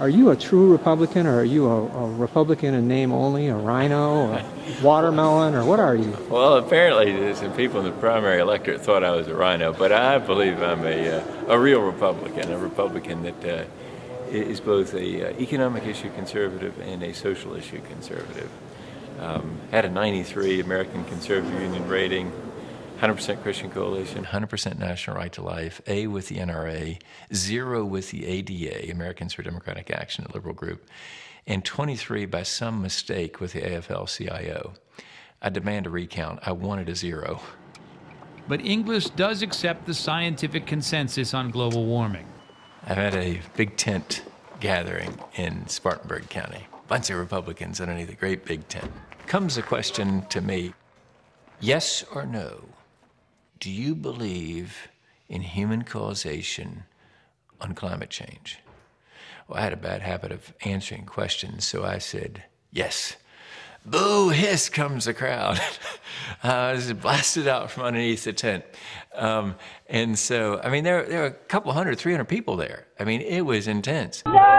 are you a true Republican or are you a, a Republican in name only, a RINO, a watermelon, or what are you? Well, apparently some people in the primary electorate thought I was a RINO, but I believe I'm a, uh, a real Republican, a Republican that uh, is both a uh, economic issue conservative and a social issue conservative. Um, had a 93 American Conservative Union rating, 100% Christian Coalition, 100% National Right to Life, A with the NRA, zero with the ADA, Americans for Democratic Action, a liberal group, and 23 by some mistake with the AFL CIO. I demand a recount. I wanted a zero. But Inglis does accept the scientific consensus on global warming. I've had a big tent gathering in Spartanburg County. Bunch of Republicans underneath a great big tent. Comes a question to me yes or no? Do you believe in human causation on climate change? Well, I had a bad habit of answering questions, so I said yes. Boo, hiss comes the crowd. I was blasted out from underneath the tent. Um, and so, I mean, there, there were a couple hundred, 300 people there. I mean, it was intense. No!